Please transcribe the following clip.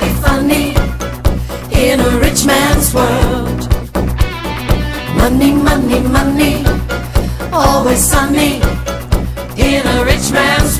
be funny in a rich man's world. Money, money, money, always sunny in a rich man's world.